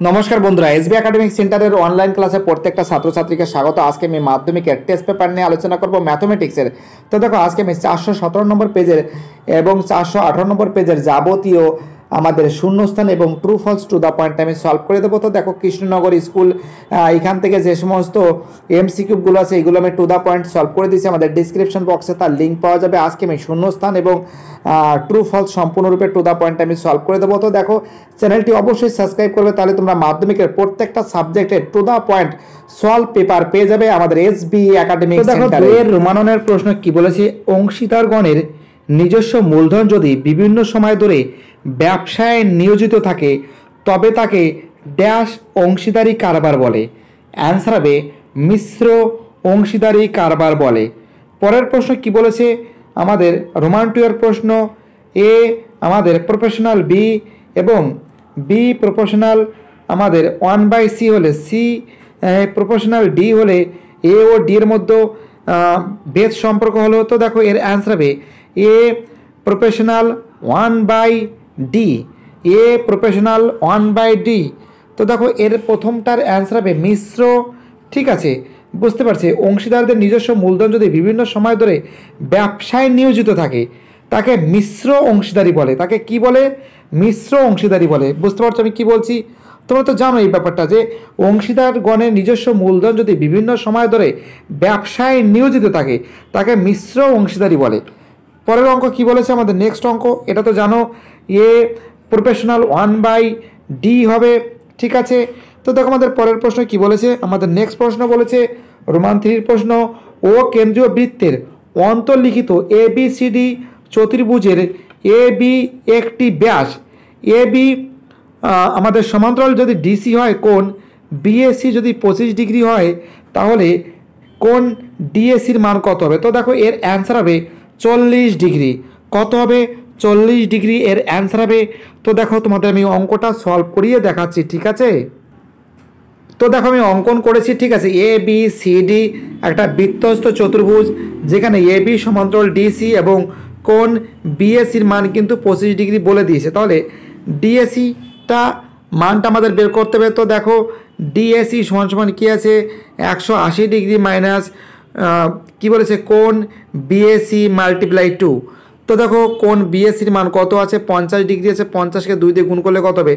নমস্কার বন্ধুরা S B academic সেন্টারের অনলাইন ক্লাসে প্রত্যেকটা ছাত্রছাত্রীকে স্বাগত। আজকে আমি মাধ্যমিকের টেস্ট পেপার নিয়ে আলোচনা করব ম্যাথমেটিক্সের তো দেখো, আজকে আমি চারশো সতেরো নম্বর পেজের এবং চারশো আঠারো নম্বর পেজের যাবতীয় আমাদের শূন্যস্থান এবং true false to the point আমি সলভ করে দেবো। তো দেখো কৃষ্ণনগর স্কুল এখান থেকে যে সমস্ত এমসিকিউগুলো আছে এগুলো আমি টু দ্য পয়েন্ট সলভ করে দিয়েছি। আমাদের ডিসক্রিপশন বক্সে তার লিঙ্ক পাওয়া যাবে। আজকে আমি শূন্যস্থান এবং ট্রু ফলস সম্পূর্ণরূপে টু দ্য পয়েন্ট আমি সলভ করে দেবো। তো দেখো চ্যানেলটি অবশ্যই সাবস্ক্রাইব করবে তাহলে তোমরা মাধ্যমিকের প্রত্যেকটা সাবজেক্টের to the point solve paper পেয়ে যাবে আমাদের এস বি একাডেমিক দেখো রোমাননের প্রশ্ন কি বলেছে? অংশীদারগণের নিজস্ব মূলধন যদি বিভিন্ন সময় ধরে ব্যবসায় নিয়োজিত থাকে, তবে তাকে ড্যাশ অংশীদারি কারবার বলে। অ্যান্সার হবে, মিশ্র অংশীদারি কারবার বলে। পরের প্রশ্ন কি বলেছে? আমাদের রোমান টুয়ের প্রশ্ন, এ আমাদের প্রফেশনাল, বি এবং বি প্রফেশনাল, আমাদের ওয়ান বাই সি হলে সি প্রফেশনাল, ডি হলে এ ও ডি এর মধ্যে ভেদ সম্পর্ক হলো। তো দেখো, এর অ্যান্সার হবে, A proportional, one by D A proportional one by D তো দেখো, এর প্রথমটার অ্যান্সার হবে মিশ্র। ঠিক আছে, বুঝতে পারছি? অংশীদারদের নিজস্ব মূলধন যদি বিভিন্ন সময় ধরে ব্যবসায় নিয়োজিত থাকে, তাকে মিশ্র অংশীদারি বলে। তাকে কি বলে? মিশ্র অংশীদারি বলে। বুঝতে পারছ আমি কি বলছি? তোমরা তো জানো এই ব্যাপারটা যে, অংশীদারগণের নিজস্ব মূলধন যদি বিভিন্ন সময় ধরে ব্যবসায় নিয়োজিত থাকে, তাকে মিশ্র অংশীদারি বলে। পরের অঙ্ক কি বলেছে আমাদের? নেক্সট অঙ্ক, এটা তো জানো। A proportional one by D হবে, ঠিক আছে? তো দেখো আমাদের পরের প্রশ্ন কি বলেছে? আমাদের নেক্সট প্রশ্ন বলেছে রোমান থ্রির প্রশ্ন, ও কেন্দ্রীয় বৃত্তের অন্তর্লিখিত এ বি সি চতুর্ভুজের এ বি একটি ব্যাস। এ বি আমাদের সমান্তরাল যদি ডিসি হয় কোন বিএসসি যদি পঁচিশ ডিগ্রি হয়, তাহলে কোন ডিএসির মান কত হবে? তো দেখো এর অ্যান্সার হবে চল্লিশ ডিগ্রি। কত হবে? চল্লিশ ডিগ্রি এর অ্যান্সার হবে। তো দেখো তোমাদের আমি অঙ্কটা সলভ করিয়ে দেখাচ্ছি, ঠিক আছে? তো দেখো আমি অঙ্কন করেছি, ঠিক আছে? এ বি সি ডি একটা বৃত্তস্ত চতুর্ভুজ, যেখানে এ বি সমান্তরাল ডিসি এবং কোন বিএসির মান কিন্তু পঁচিশ ডিগ্রি বলে দিয়েছে। তাহলে ডিএসিটা মানটা আমাদের বের করতে হবে। তো দেখো ডিএসি সমান সমান কী আছে? একশো আশি ডিগ্রি মাইনাস কী বলেছে? কোন বিএসি মাল্টিপ্লাই টু তো দেখো, কোন বিএসসির মান কত আছে? পঞ্চাশ ডিগ্রি আছে, পঞ্চাশকে দুই দিয়ে গুণ করলে কত হবে?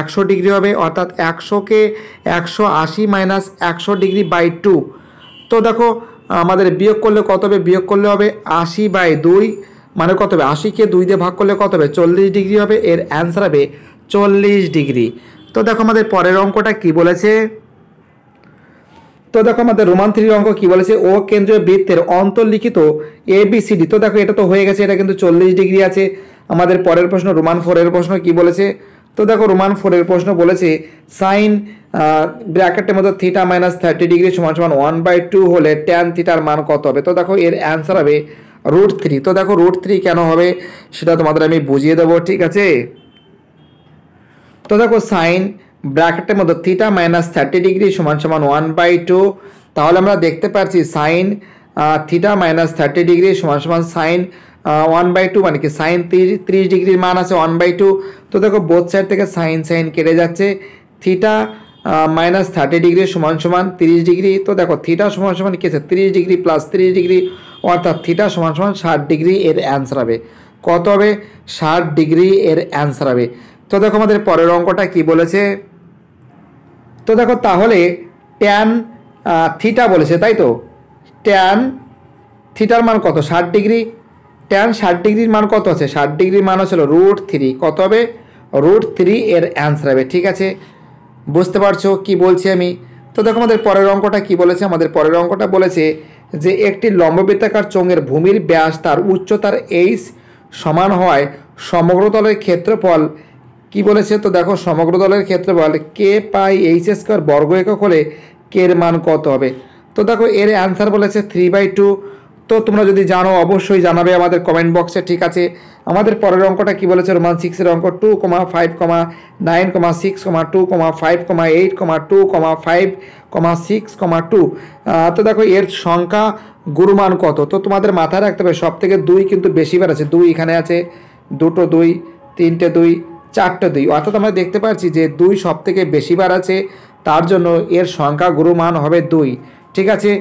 একশো ডিগ্রি হবে, অর্থাৎ একশোকে একশো আশি মাইনাস একশো ডিগ্রি বাই টু তো দেখো, আমাদের বিয়োগ করলে কত হবে? বিয়োগ করলে হবে আশি বাই দুই মানে কত হবে? আশিকে দুই দিয়ে ভাগ করলে কত হবে? চল্লিশ ডিগ্রি হবে, এর অ্যান্সার হবে চল্লিশ ডিগ্রি। তো দেখো, আমাদের পরের অঙ্কটা কি বলেছে? তো দেখো আমাদের রোমান থ্রির অঙ্ক কি বলেছে? ও কেন্দ্রীয় বৃত্তের অন্তর্লিখিত এ বি সি ডি তো দেখো এটা তো হয়ে গেছে, এটা কিন্তু চল্লিশ ডিগ্রি আছে। আমাদের পরের প্রশ্ন, রোমান ফোরের প্রশ্ন কি বলেছে? তো দেখো রোমান ফোরের প্রশ্ন বলেছে সাইন ব্র্যাকেটের মধ্যে থিটা মাইনাস থার্টি ডিগ্রি সমান সমান ওয়ান বাই টু হলে ট্যান থিটার মান কত হবে? তো দেখো এর অ্যান্সার হবে রুট থ্রি তো দেখো রুট থ্রি কেন হবে সেটা তোমাদের আমি বুঝিয়ে দেবো, ঠিক আছে? তো দেখো সাইন ব্র্যাকেটের মধ্যে থিটা মাইনাস থার্টি ডিগ্রি সমান সমান ওয়ান বাই টু তাহলে আমরা দেখতে পাচ্ছি sine theta minus thirty degree সমান সমান সাইন ওয়ান বাই টু মানে কি? সাইন ত্রিশ ডিগ্রির মান আছে ওয়ান বাই টু তো দেখো বোথ সাইড থেকে সাইন সাইন কেটে যাচ্ছে। থিটা মাইনাস থার্টি ডিগ্রি সমান সমান তিরিশ ডিগ্রি তো দেখো থিটা সমান সমান কী আছে? তিরিশ ডিগ্রি প্লাস তিরিশ ডিগ্রি অর্থাৎ থিটা সমান সমান ষাট ডিগ্রি এর অ্যান্সার হবে। কত হবে? ষাট ডিগ্রি এর অ্যান্সার হবে। তো দেখো আমাদের পরের অঙ্কটা কি বলেছে? তো দেখো তাহলে ট্যান থিটা বলেছে, তাই তো? ট্যান থিটার মান কত? ষাট ডিগ্রি। ট্যান ষাট ডিগ্রির মান কত আছে? ষাট ডিগ্রির মান হচ্ছিল রুট থ্রি কত হবে? রুট থ্রি এর অ্যান্সার হবে, ঠিক আছে? বুঝতে পারছ কি বলছি আমি? তো দেখো আমাদের পরের অঙ্কটা কি বলেছে? আমাদের পরের অঙ্কটা বলেছে যে একটি লম্ববৃত্তাকার চোঙের ভূমির ব্যাস তার উচ্চতার এইচ সমান হয় সমগ্র তলের ক্ষেত্রফল কি বলেছে? তো দেখো, সমগ্র দলের ক্ষেত্রে ক্ষেত্রফল কে পাই এইচ স্কোয়ার বর্গ একক হলে এর মান কত হবে? তো দেখো, এর অ্যান্সার বলেছে থ্রি বাই টু তো তোমরা যদি জানো, অবশ্যই জানাবে আমাদের কমেন্ট বক্সে ঠিক আছে? আমাদের পরের অঙ্কটা কি বলেছে? রোমান সিক্সের অঙ্ক two comma five comma nine comma six comma two comma five comma eight comma two comma five comma six comma two তো দেখো, এর সংখ্যা গুরুমান কত? তো তোমাদের মাথায় রাখতে হবে সব থেকে দুই কিন্তু বেশি বার আছে দুই এখানে আছে, দুটো দুই, তিনটে দুই চারটে দুই। অর্থাৎ আমরা দেখতে পাচ্ছি যে দুই সব থেকে বেশিবার আছে, তার জন্য এর সংখ্যা গুরুমান হবে দুই। ঠিক আছে?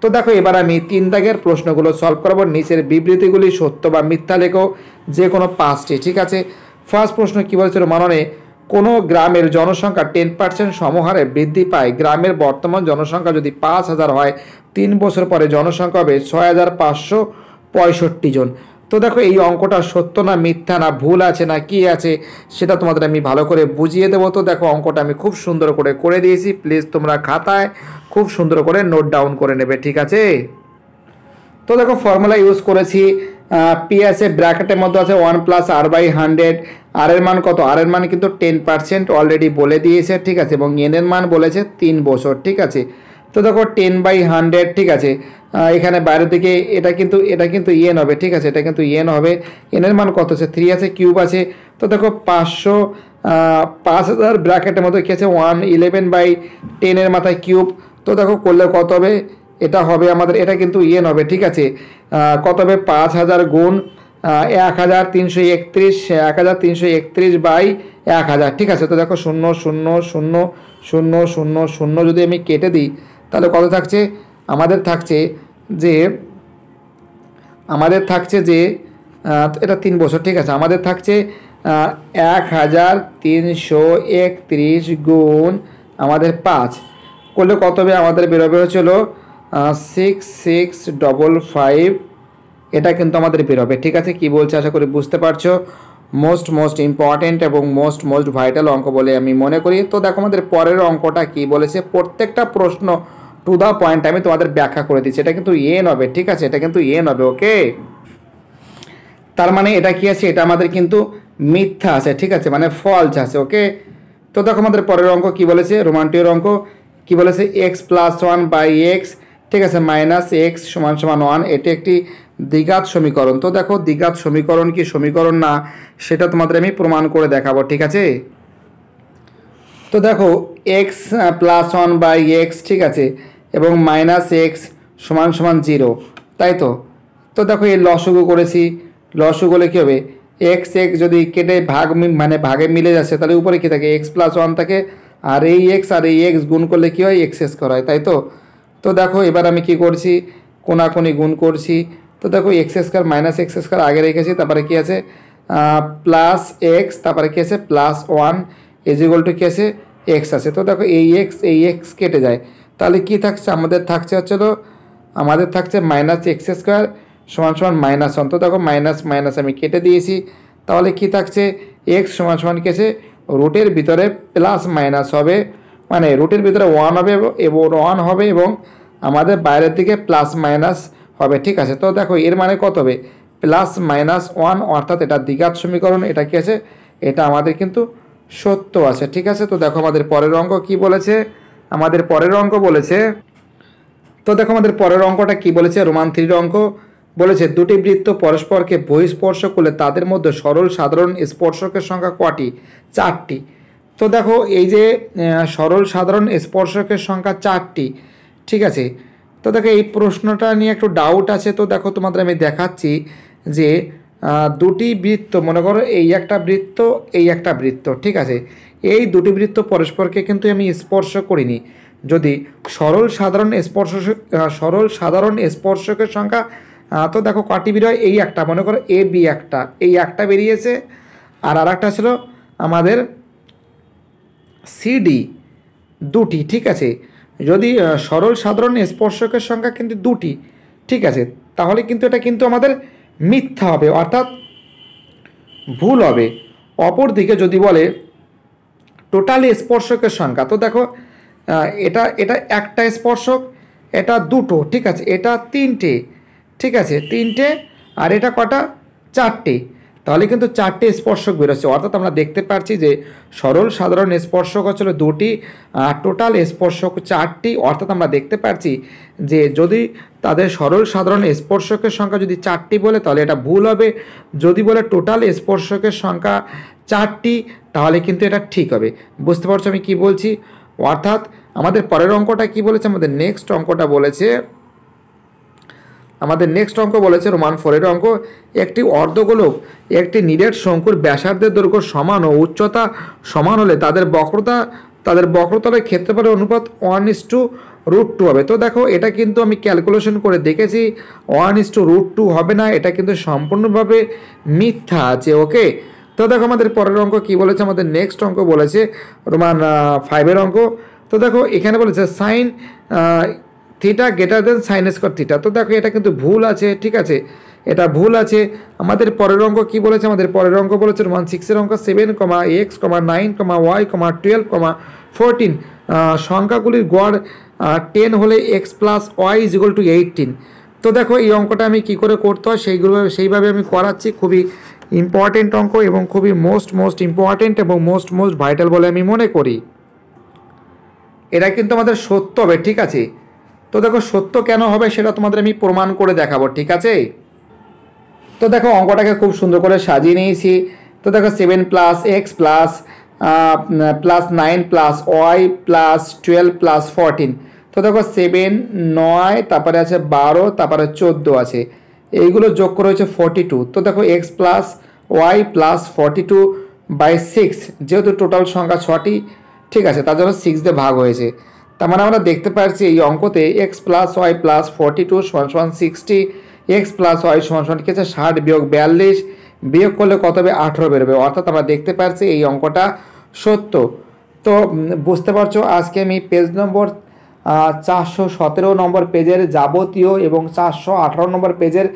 তো দেখো, এবার আমি তিন দাগের প্রশ্নগুলো সলভ করব। নিচের বিবৃতিগুলি সত্য বা মিথ্যা লেখো, যে কোনো পাঁচটি, ঠিক আছে? ফার্স্ট প্রশ্ন কী বলেছিল মাননে? কোনো গ্রামের জনসংখ্যা টেন পার্সেন্ট সমহারে বৃদ্ধি পায়। গ্রামের বর্তমান জনসংখ্যা যদি পাঁচ হাজার হয়, তিন বছর পরে জনসংখ্যা হবে ছয় হাজার পাঁচশো পঁয়ষট্টি জন। তো দেখো, এই অঙ্কটা সত্য না মিথ্যা না ভুল আছে না কি আছে, সেটা তোমাদের আমি ভালো করে বুঝিয়ে দেবো। তো দেখো, অঙ্কটা আমি খুব সুন্দর করে করে দিয়েছি। প্লিজ তোমরা খাতায় খুব সুন্দর করে নোট ডাউন করে নেবে, ঠিক আছে? তো দেখো ফর্মুলা ইউজ করেছি পিএসএ ব্র্যাকেটের মধ্যে আছে one plus R by hundred R এর মান কত? আর এর মান কিন্তু টেন পার্সেন্ট অলরেডি বলে দিয়েছে, ঠিক আছে? এবং এন এর মান বলেছে তিন বছর, ঠিক আছে? তো দেখো টেন বাই হান্ড্রেড ঠিক আছে? এখানে বাইরের দিকে এটা কিন্তু এটা কিন্তু ইয়েন হবে, ঠিক আছে? এটা কিন্তু ইয়েন হবে। এনের মান কত আছে? থ্রি আছে কিউব আছে। তো দেখো পাঁচশো পাঁচ হাজার ব্র্যাকেটের মধ্যে কী আছে? ওয়ান ইলেভেন বাই টেনের মাথায় কিউব তো দেখো করলে কত হবে? এটা হবে আমাদের, এটা কিন্তু ইয়েন হবে, ঠিক আছে? কত হবে? পাঁচ হাজার গুণ এক হাজার তিনশো একত্রিশ, এক হাজার তিনশো একত্রিশ বাই এক হাজার, ঠিক আছে? তো দেখো শূন্য শূন্য শূন্য শূন্য শূন্য শূন্য যদি আমি কেটে দিই, তাহলে কত থাকছে? আমাদের থাকছে যে, আমাদের থাকছে যে এটা তিন বছর, ঠিক আছে। আমাদের থাকছে এক হাজার তিনশো একত্রিশ গুণ আমাদের পাঁচ। করলে কত হবে? আমাদের বেরোবে হচ্ছিল সিক্স সিক্স ডবল ফাইভ এটা কিন্তু আমাদের বেরোবে, ঠিক আছে? কি বলছে? আশা করি বুঝতে পারছ। মোস্ট মোস্ট ইম্পর্ট্যান্ট এবং মোস্ট মোস্ট ভাইটাল অঙ্ক বলে আমি মনে করি। তো দেখো আমাদের পরের অঙ্কটা কি বলেছে? প্রত্যেকটা প্রশ্ন টু দ্য পয়েন্ট আমি তোমাদের ব্যাখ্যা করে দিচ্ছি। এটা কিন্তু এন হবে ঠিক আছে? এটা কিন্তু এন হবে ওকে তার মানে এটা কি আছে? এটা আমাদের কিন্তু মিথ্যা আছে, ঠিক আছে? মানে ফলস আছে ওকে তো দেখো আমাদের পরের অঙ্ক কি বলেছে? রোমান্টিকের অঙ্ক কি বলেছে? X plus one by X ঠিক আছে? মাইনাস এক্স সমান সমান ওয়ান এটি একটি দ্বিঘাত সমীকরণ। তো দেখো, দ্বিঘাত সমীকরণ কি সমীকরণ না, সেটা তোমাদের আমি প্রমাণ করে দেখাবো, ঠিক আছে? তো দেখো X plus one by X ঠিক আছে? এবং মাইনাস এক্স সমান সমান জিরো তাই তো? তো দেখো এই লসগু করেছি। লসগু হলে কী হবে? এক্স এক্স যদি কেটে ভাগ মানে ভাগে মিলে যাচ্ছে, তাহলে উপরে কী থাকে? এক্স প্লাস ওয়ান থাকে। আর এই এক্স আর এই এক্স গুণ করলে কী হয়? এক্স এক্স করা হয়, তাই তো? তো দেখো, এবার আমি কি করছি? কোনাকুনি গুণ করছি। তো দেখো X square minus X square আগে রেখেছি, তারপরে কী আছে? প্লাস এক্স তারপরে কী আছে? Plus one is equal to কী আছে? এক্স আছে। তো দেখো, এই এক্স এই এক্স কেটে যায়। তাহলে কি থাকছে? আমাদের থাকছে হচ্ছে তো, আমাদের থাকছে মাইনাস এক্স স্কোয়ার সমান সমান মাইনাস ওয়ান তো দেখো মাইনাস মাইনাস আমি কেটে দিয়েছি। তাহলে কি থাকছে? এক্স সমান সমান কেছে রুটের ভিতরে প্লাস মাইনাস হবে। মানে রুটের ভিতরে ওয়ান হবে এবং ওয়ান হবে এবং আমাদের বাইরের দিকে প্লাস মাইনাস হবে। ঠিক আছে? তো দেখো এর মানে কত হবে? প্লাস মাইনাস ওয়ান অর্থাৎ এটা দ্বিঘাত সমীকরণ, এটা কি আছে? এটা আমাদের কিন্তু সত্য আছে। ঠিক আছে? তো দেখো আমাদের পরের অঙ্ক কি বলেছে? আমাদের পরের অঙ্ক বলেছে, তো দেখো আমাদের পরের অঙ্কটা কি বলেছে? রোমান থ্রির অঙ্ক বলেছে, দুটি বৃত্ত পরস্পরকে বহিস্পর্শ করলে তাদের মধ্যে সরল সাধারণ স্পর্শকের সংখ্যা কটি? চারটি। তো দেখো এই যে সরল সাধারণ স্পর্শকের সংখ্যা চারটি, ঠিক আছে? তো দেখো এই প্রশ্নটা নিয়ে একটু ডাউট আছে, তো দেখো তোমাদের আমি দেখাচ্ছি যে দুটি বৃত্ত, মনে করো এই একটা বৃত্ত, এই একটা বৃত্ত, ঠিক আছে? এই দুটি বৃত্ত পরস্পরকে কিন্তু আমি স্পর্শ করিনি। যদি সরল সাধারণ স্পর্শ সরল সাধারণ স্পর্শকের সংখ্যা তো দেখো কটি বিরয় এই একটা, মনে করো এ, বি একটা। এই একটা বেরিয়েছে, আর আর একটা ছিল আমাদের সিডি দুটি, ঠিক আছে? যদি সরল সাধারণ স্পর্শকের সংখ্যা কিন্তু দুটি, ঠিক আছে? তাহলে কিন্তু এটা কিন্তু আমাদের মিথ্যা হবে, অর্থাৎ ভুল হবে। অপর দিকে যদি বলে টোটালি স্পর্শকের সংখ্যা। তো দেখো এটা এটা একটা স্পর্শক, এটা দুটো, ঠিক আছে? এটা তিনটে, ঠিক আছে? তিনটে, আর এটা কটা? চারটে। তাহলে কিন্তু চারটে স্পর্শক বেরোচ্ছে। অর্থাৎ আমরা দেখতে পাচ্ছি যে সরল সাধারণ স্পর্শক হচ্ছিল দুটি, আর টোটাল স্পর্শক চারটি। অর্থাৎ আমরা দেখতে পাচ্ছি যে যদি তাদের সরল সাধারণ স্পর্শকের সংখ্যা যদি চারটি বলে, তাহলে এটা ভুল হবে। যদি বলে টোটাল স্পর্শকের সংখ্যা চারটি, তাহলে কিন্তু এটা ঠিক হবে। বুঝতে পারছ আমি কি বলছি? অর্থাৎ আমাদের পরের অঙ্কটা কি বলেছে? আমাদের নেক্সট অঙ্কটা বলেছে, আমাদের নেক্সট অঙ্ক বলেছে রোমান ফোরের অঙ্ক, একটি অর্ধগোলক, একটি নিরেট শঙ্কুর ব্যাসার্ধের দৈর্ঘ্য সমান ও উচ্চতা সমান হলে তাদের বক্রতা, তাদের বক্রতলের ক্ষেত্রফলের অনুপাত one is to root two হবে। তো দেখো, এটা কিন্তু আমি ক্যালকুলেশন করে দেখেছি one is to root two হবে না, এটা কিন্তু সম্পূর্ণভাবে মিথ্যা আছে ওকে তো দেখো আমাদের পরের অঙ্ক কী বলেছে? আমাদের নেক্সট অঙ্ক বলেছে, রোমান ফাইভের অঙ্ক। তো দেখো এখানে বলেছে sine theta greater than sine square theta তো দেখো এটা কিন্তু ভুল আছে, ঠিক আছে? এটা ভুল আছে। আমাদের পরের অঙ্ক কি বলেছে? আমাদের পরের অঙ্ক বলেছে ওয়ান সিক্সের অঙ্ক seven comma X comma nine comma Y comma twelve comma fourteen সংখ্যাগুলির গড় টেন হলে X plus Y is equal to eighteen তো দেখো এই অঙ্কটা আমি কি করে করতে হয়? সেইগুলো, সেইভাবে আমি করাচ্ছি। খুবই ইম্পর্টেন্ট অঙ্ক এবং খুবই মোস্ট মোস্ট ইম্পর্টেন্ট এবং মোস্ট মোস্ট ভাইটাল বলে আমি মনে করি। এটা কিন্তু আমাদের সত্য হবে, ঠিক আছে? তো দেখো, সত্য কেন হবে সেটা তোমাদের আমি প্রমাণ করে দেখাবো, ঠিক আছে? তো দেখো, অঙ্কটাকে খুব সুন্দর করে সাজিয়ে নিয়েছি। তো দেখো seven plus X plus plus nine plus Y plus twelve plus fourteen তো দেখো সেভেন নয়, তারপরে আছে বারো, তারপরে চোদ্দ আছে। এইগুলো যোগ করে হচ্ছে ফর্টি টু তো দেখো X plus Y plus forty two by six যেহেতু টোটাল সংখ্যা ছটি, ঠিক আছে, তার জন্য সিক্স দিয়ে ভাগ হয়েছে। তার মানে আমরা দেখতে পাচ্ছি এই অঙ্কতে X plus Y plus forty two সমান সমান সিক্সটি এক্স প্লাস ওয়াই সমান সমান কি আছে, ষাট বিয়োগ বিয়াল্লিশ, বিয়োগ করলে কত হবে, আঠেরো বেরোবে। অর্থাৎ আমরা দেখতে পাচ্ছি এই অঙ্কটা সত্য। তো বুঝতে পারছ, আজকে আমি পেজ নম্বর চারশো সতেরো নম্বর পেজের যাবতীয় এবং চারশো আঠারো নম্বর পেজের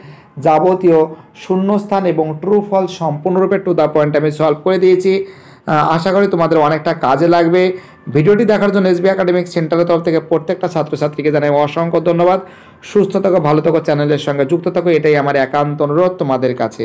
যাবতীয় শূন্যস্থান এবং ট্রু ফল সম্পূর্ণরূপে টু দ্য পয়েন্ট আমি সলভ করে দিয়েছি। আশা করি তোমাদের অনেকটা কাজে লাগবে। ভিডিওটি দেখার জন্য এসবি একাডেমিক সেন্টারের তরফ থেকে প্রত্যেকটা ছাত্রছাত্রীকে জানাই অসংখ্য ধন্যবাদ। সুস্থ থাকো, ভালো থাকো, চ্যানেলের সঙ্গে যুক্ত থাকো, এটাই আমার একান্ত অনুরোধ তোমাদের কাছে।